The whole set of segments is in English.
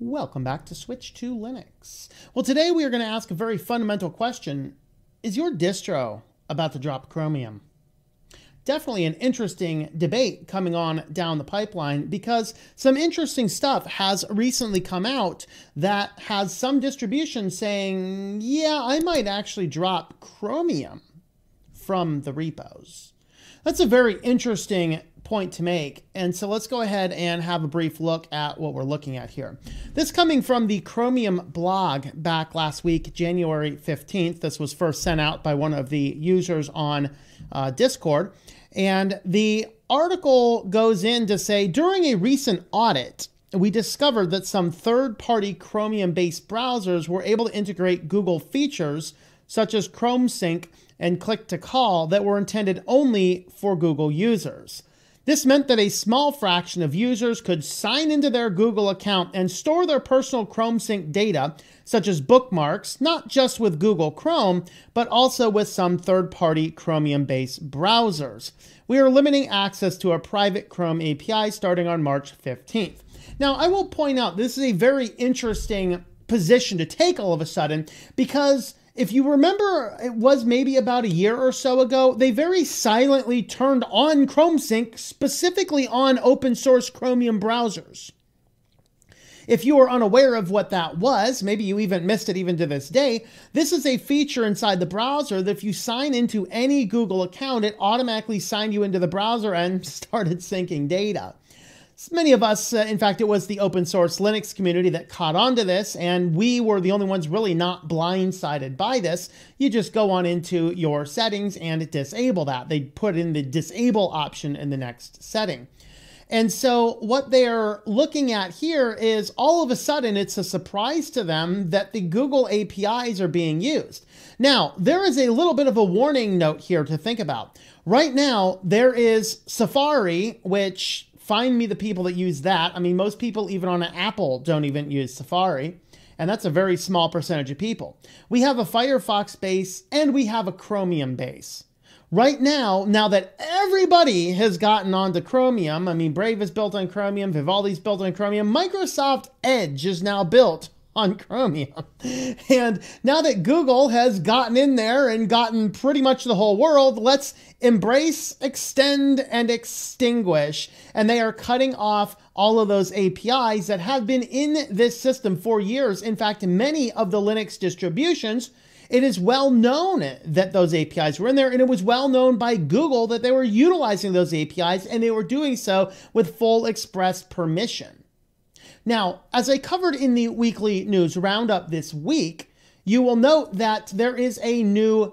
Welcome back to Switched to Linux. Well, today we are going to ask a very fundamental question. Is your distro about to drop Chromium? Definitely an interesting debate coming on down the pipeline because some interesting stuff has recently come out that has some distributions saying, yeah, I might actually drop Chromium from the repos. That's a very interesting point to make. And so let's go ahead and have a brief look at what we're looking at here. This coming from the Chromium blog back last week, January 15th. This was first sent out by one of the users on uh, Discord. And the article goes in to say during a recent audit, we discovered that some third party Chromium based browsers were able to integrate Google features such as Chrome Sync and Click to Call that were intended only for Google users. This meant that a small fraction of users could sign into their Google account and store their personal Chrome Sync data, such as bookmarks, not just with Google Chrome, but also with some third party Chromium based browsers. We are limiting access to a private Chrome API starting on March 15th. Now, I will point out this is a very interesting position to take all of a sudden because if you remember, it was maybe about a year or so ago, they very silently turned on Chrome Sync, specifically on open source Chromium browsers. If you are unaware of what that was, maybe you even missed it even to this day, this is a feature inside the browser that if you sign into any Google account, it automatically signed you into the browser and started syncing data. Many of us, uh, in fact, it was the open source Linux community that caught on to this, and we were the only ones really not blindsided by this. You just go on into your settings and disable that. They put in the disable option in the next setting. And so, what they're looking at here is all of a sudden it's a surprise to them that the Google APIs are being used. Now, there is a little bit of a warning note here to think about. Right now, there is Safari, which find me the people that use that. I mean, most people, even on an Apple, don't even use Safari. And that's a very small percentage of people. We have a Firefox base and we have a Chromium base. Right now, now that everybody has gotten onto Chromium, I mean, Brave is built on Chromium, Vivaldi's built on Chromium, Microsoft Edge is now built on Chromium. And now that Google has gotten in there and gotten pretty much the whole world, let's embrace, extend, and extinguish. And they are cutting off all of those APIs that have been in this system for years. In fact, many of the Linux distributions, it is well known that those APIs were in there, and it was well known by Google that they were utilizing those APIs and they were doing so with full express permission. Now, as I covered in the weekly news roundup this week, you will note that there is a new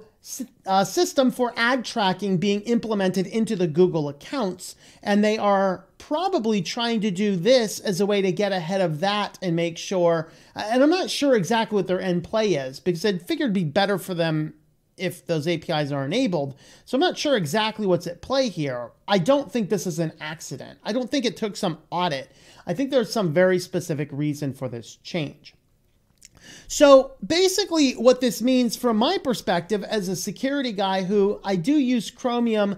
uh, system for ad tracking being implemented into the Google accounts, and they are probably trying to do this as a way to get ahead of that and make sure. And I'm not sure exactly what their end play is because I figured it'd be better for them if those APIs are enabled. So I'm not sure exactly what's at play here. I don't think this is an accident. I don't think it took some audit. I think there's some very specific reason for this change. So basically, what this means from my perspective as a security guy who I do use Chromium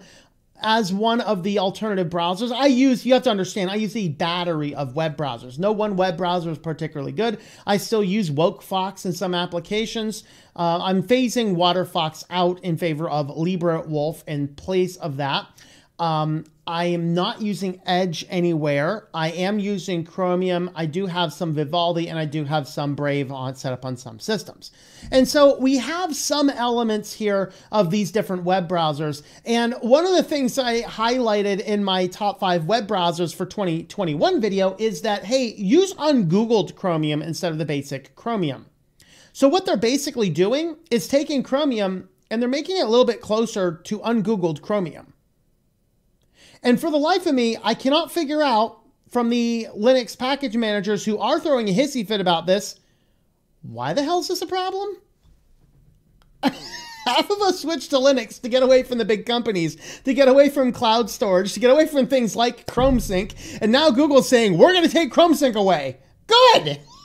as one of the alternative browsers. I use, you have to understand, I use a battery of web browsers. No one web browser is particularly good. I still use WokeFox in some applications. Uh, I'm phasing WaterFox out in favor of LibreWolf in place of that. Um, I am not using Edge anywhere. I am using Chromium. I do have some Vivaldi and I do have some Brave on set up on some systems. And so we have some elements here of these different web browsers. And one of the things I highlighted in my top five web browsers for 2021 video is that, hey, use ungoogled Chromium instead of the basic Chromium. So what they're basically doing is taking Chromium and they're making it a little bit closer to ungoogled Chromium. And for the life of me, I cannot figure out from the Linux package managers who are throwing a hissy fit about this, why the hell is this a problem? Half of us switched to Linux to get away from the big companies, to get away from cloud storage, to get away from things like Chrome Sync, and now Google's saying, we're going to take Chrome Sync away. Good!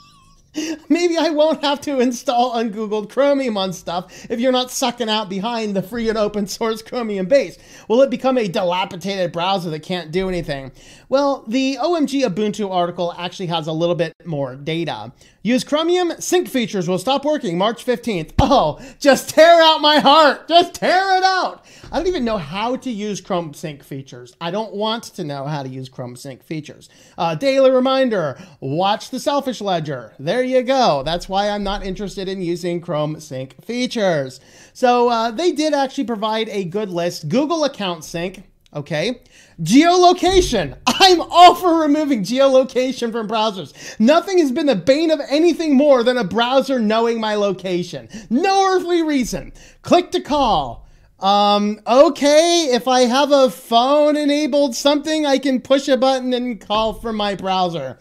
Maybe I won't have to install ungoogled Chromium on stuff if you're not sucking out behind the free and open source Chromium base. Will it become a dilapidated browser that can't do anything? Well, the OMG Ubuntu article actually has a little bit more data. Use Chromium, sync features will stop working March 15th. Oh, just tear out my heart. Just tear it out. I don't even know how to use Chrome Sync features. I don't want to know how to use Chrome Sync features. Uh, daily reminder, watch the Selfish Ledger. There you go. That's why I'm not interested in using Chrome Sync features. So uh, they did actually provide a good list. Google Account Sync, okay. Geolocation. I'm all for removing geolocation from browsers. Nothing has been the bane of anything more than a browser knowing my location. No earthly reason. Click to call. Um, okay, if I have a phone enabled something, I can push a button and call from my browser.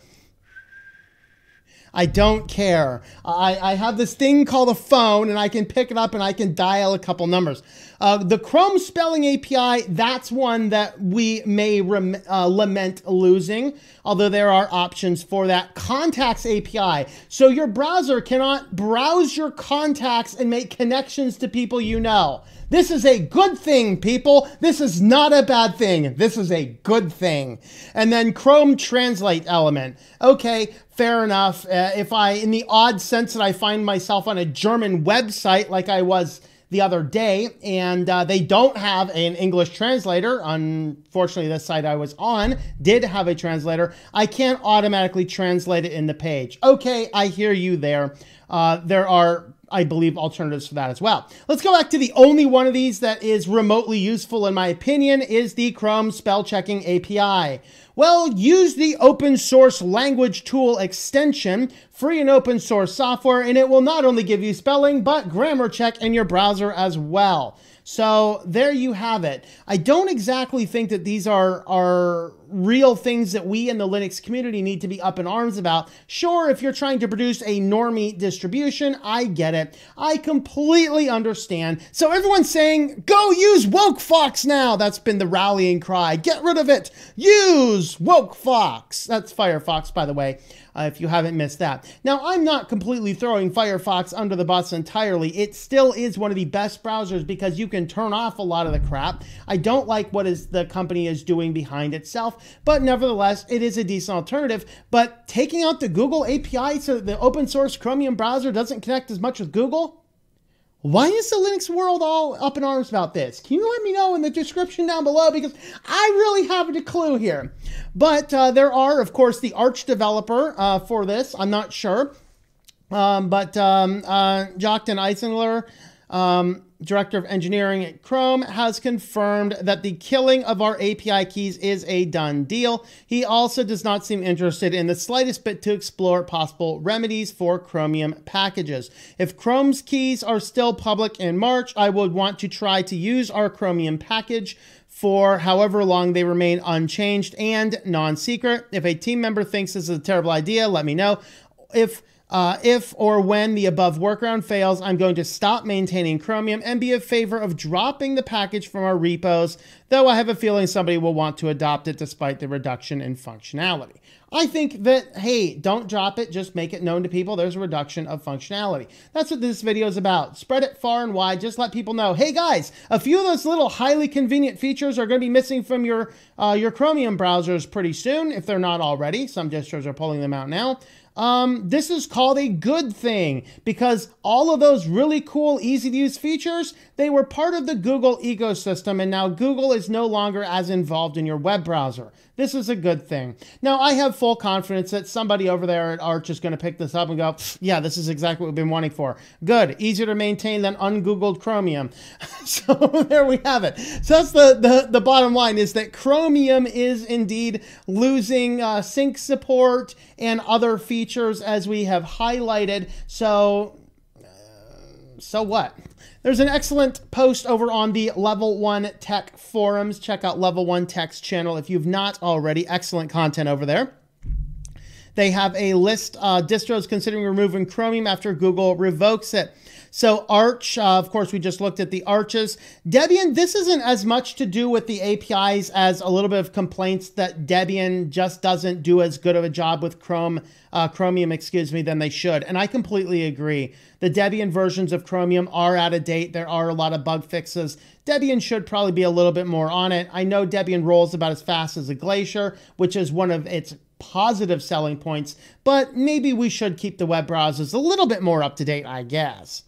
I don't care. I, I have this thing called a phone and I can pick it up and I can dial a couple numbers. Uh, the Chrome Spelling API, that's one that we may uh, lament losing, although there are options for that. Contacts API. So your browser cannot browse your contacts and make connections to people you know. This is a good thing, people. This is not a bad thing. This is a good thing. And then Chrome Translate element. Okay, fair enough. Uh, if I, in the odd sense that I find myself on a German website like I was the other day, and uh, they don't have an English translator. Unfortunately, the site I was on did have a translator. I can't automatically translate it in the page. Okay, I hear you there. Uh, there are I believe, alternatives for that as well. Let's go back to the only one of these that is remotely useful, in my opinion, is the Chrome spell checking API. Well, use the open source language tool extension, free and open source software, and it will not only give you spelling, but grammar check in your browser as well. So there you have it. I don't exactly think that these are are real things that we in the Linux community need to be up in arms about. Sure, if you're trying to produce a normie distribution, I get it. I completely understand. So everyone's saying, go use WokeFox now. That's been the rallying cry. Get rid of it. Use WokeFox. That's Firefox, by the way uh, if you haven't missed that. Now, I'm not completely throwing Firefox under the bus entirely. It still is one of the best browsers because you can turn off a lot of the crap. I don't like what is the company is doing behind itself, but nevertheless, it is a decent alternative. But taking out the Google API so that the open source Chromium browser doesn't connect as much with Google, why is the Linux world all up in arms about this? Can you let me know in the description down below? Because I really haven't a clue here. But uh, there are, of course, the Arch developer uh, for this. I'm not sure. Um, but um, uh, Jochen Eisinger um, director of engineering at Chrome, has confirmed that the killing of our API keys is a done deal. He also does not seem interested in the slightest bit to explore possible remedies for Chromium packages. If Chrome's keys are still public in March, I would want to try to use our Chromium package for however long they remain unchanged and non secret. If a team member thinks this is a terrible idea, let me know. If uh, if or when the above workaround fails, I'm going to stop maintaining Chromium and be in favor of dropping the package from our repos, though I have a feeling somebody will want to adopt it despite the reduction in functionality. I think that, hey, don't drop it, just make it known to people there's a reduction of functionality. That's what this video is about. Spread it far and wide, just let people know, hey guys, a few of those little highly convenient features are going to be missing from your, uh, your Chromium browsers pretty soon, if they're not already. Some distros are pulling them out now um, this is called a good thing because all of those really cool, easy to use features, they were part of the Google ecosystem, and now Google is no longer as involved in your web browser. This is a good thing. Now, I have full confidence that somebody over there at Arch is going to pick this up and go, yeah, this is exactly what we've been wanting for. Good. Easier to maintain than ungoogled Chromium. so there we have it. So that's the, the, the bottom line is that Chromium is indeed losing uh, sync support and other features as we have highlighted. So, uh, so what? There's an excellent post over on the Level 1 Tech forums. Check out Level 1 Tech's channel if you've not already. Excellent content over there. They have a list uh, distros considering removing Chromium after Google revokes it. So Arch, uh, of course, we just looked at the arches. Debian, this isn't as much to do with the APIs as a little bit of complaints that Debian just doesn't do as good of a job with Chrome, uh, Chromium, excuse me, than they should. And I completely agree. The Debian versions of Chromium are out of date. There are a lot of bug fixes. Debian should probably be a little bit more on it. I know Debian rolls about as fast as a Glacier, which is one of its positive selling points, but maybe we should keep the web browsers a little bit more up to date, I guess.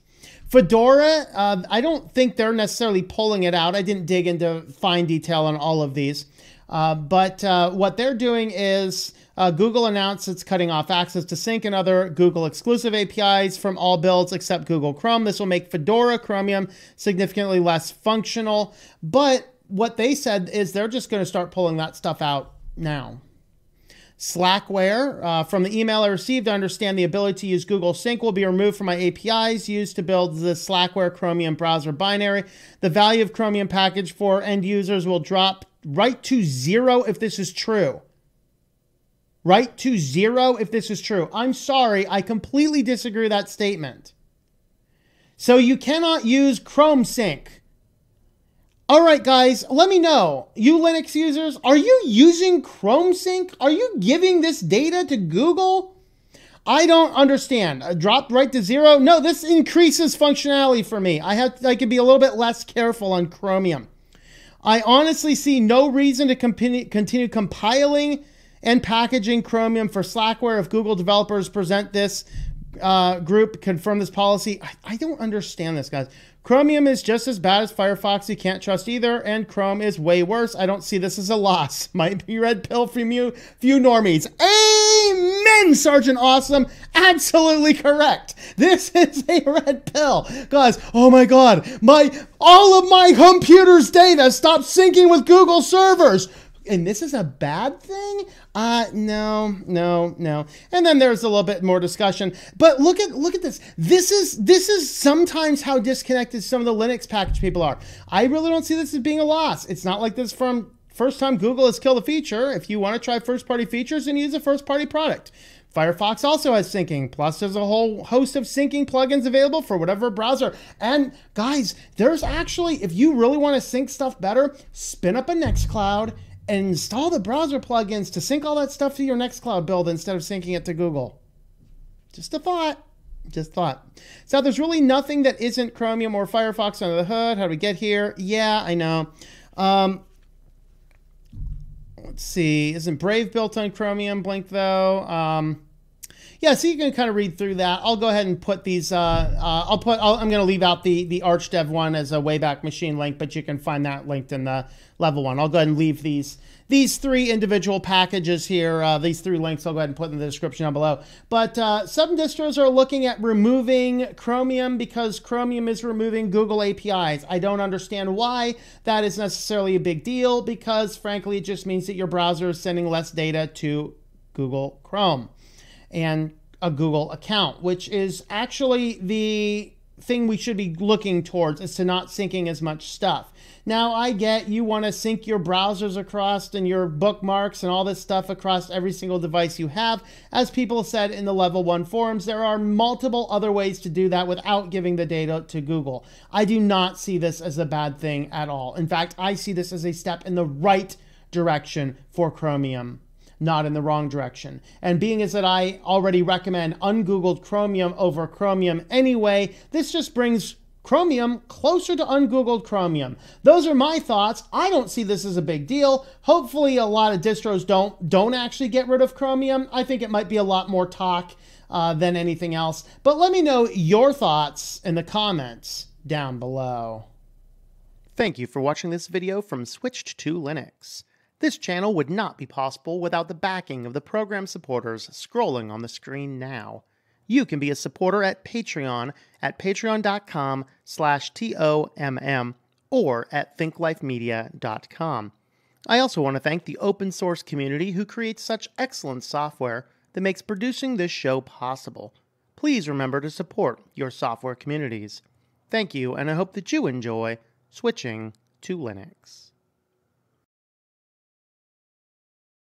Fedora, uh, I don't think they're necessarily pulling it out. I didn't dig into fine detail on all of these. Uh, but uh, what they're doing is uh, Google announced it's cutting off access to sync and other Google exclusive APIs from all builds except Google Chrome. This will make Fedora Chromium significantly less functional. But what they said is they're just going to start pulling that stuff out now. Slackware. Uh, from the email I received, I understand the ability to use Google Sync will be removed from my APIs used to build the Slackware Chromium browser binary. The value of Chromium package for end users will drop right to zero if this is true. Right to zero if this is true. I'm sorry, I completely disagree with that statement. So you cannot use Chrome Sync all right, guys, let me know. You Linux users, are you using Chrome Sync? Are you giving this data to Google? I don't understand. I dropped right to zero. No, this increases functionality for me. I have I can be a little bit less careful on Chromium. I honestly see no reason to continue, continue compiling and packaging Chromium for Slackware if Google developers present this uh, group confirm this policy. I, I don't understand this, guys. Chromium is just as bad as Firefox. You can't trust either, and Chrome is way worse. I don't see this as a loss. Might be red pill for you, few normies. Amen, Sergeant Awesome. Absolutely correct. This is a red pill, guys. Oh my God, my all of my computer's data stopped syncing with Google servers and this is a bad thing? Uh no, no, no. And then there's a little bit more discussion. But look at look at this. This is this is sometimes how disconnected some of the Linux package people are. I really don't see this as being a loss. It's not like this from first time Google has killed a feature. If you want to try first party features and use a first party product. Firefox also has syncing. Plus, there's a whole host of syncing plugins available for whatever browser. And guys, there's actually, if you really want to sync stuff better, spin up a Nextcloud and install the browser plugins to sync all that stuff to your Nextcloud build instead of syncing it to Google. Just a thought. Just thought. So there's really nothing that isn't Chromium or Firefox under the hood. How do we get here? Yeah, I know. Um, let's see. Isn't Brave built on Chromium? Blink though. Um, yeah, so you can kind of read through that. I'll go ahead and put these. Uh, uh, I'll put. i am going to leave out the the ArchDev one as a Wayback Machine link, but you can find that linked in the level one. I'll go ahead and leave these these three individual packages here. Uh, these three links I'll go ahead and put in the description down below. But uh, some distros are looking at removing Chromium because Chromium is removing Google APIs. I don't understand why that is necessarily a big deal because, frankly, it just means that your browser is sending less data to Google Chrome and a Google account, which is actually the thing we should be looking towards is to not syncing as much stuff. Now, I get you want to sync your browsers across and your bookmarks and all this stuff across every single device you have. As people said in the level one forums, there are multiple other ways to do that without giving the data to Google. I do not see this as a bad thing at all. In fact, I see this as a step in the right direction for Chromium not in the wrong direction. And being as that I already recommend ungoogled Chromium over Chromium anyway, this just brings Chromium closer to ungoogled Chromium. Those are my thoughts. I don't see this as a big deal. Hopefully a lot of distros don't don't actually get rid of Chromium. I think it might be a lot more talk uh, than anything else. But let me know your thoughts in the comments down below. Thank you for watching this video from Switched to Linux. This channel would not be possible without the backing of the program supporters scrolling on the screen now. You can be a supporter at Patreon at patreon.com slash T-O-M-M or at thinklifemedia.com. I also want to thank the open source community who creates such excellent software that makes producing this show possible. Please remember to support your software communities. Thank you, and I hope that you enjoy switching to Linux.